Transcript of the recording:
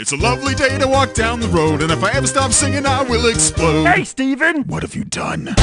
It's a lovely day to walk down the road, and if I ever stop singing, I will explode. Hey, Steven! What have you done?